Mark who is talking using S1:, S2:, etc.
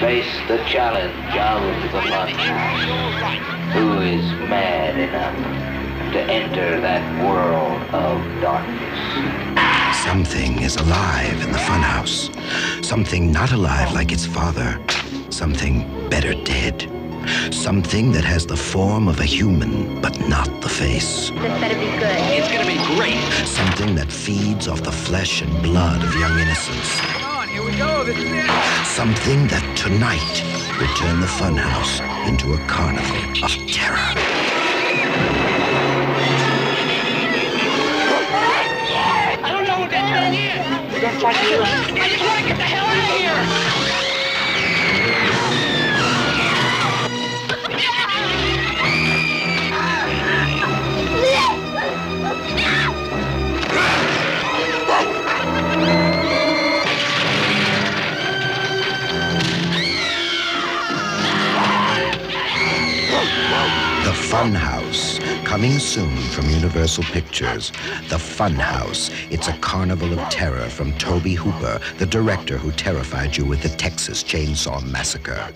S1: face the challenge of the Funhouse. Who is mad enough to enter that world of darkness?
S2: Something is alive in the funhouse. Something not alive like its father. Something better dead. Something that has the form of a human, but not the face.
S3: This better be good.
S4: It's gonna be great.
S2: Something that feeds off the flesh and blood of young innocence.
S4: Come on, here we go. This is it.
S2: Something that tonight will turn the funhouse into a carnival of terror.
S4: I don't know what that thing is. I just want to get the hell
S2: The Funhouse, coming soon from Universal Pictures. The Funhouse. It's a carnival of terror from Tobe Hooper, the director who terrified you with the Texas Chainsaw Massacre.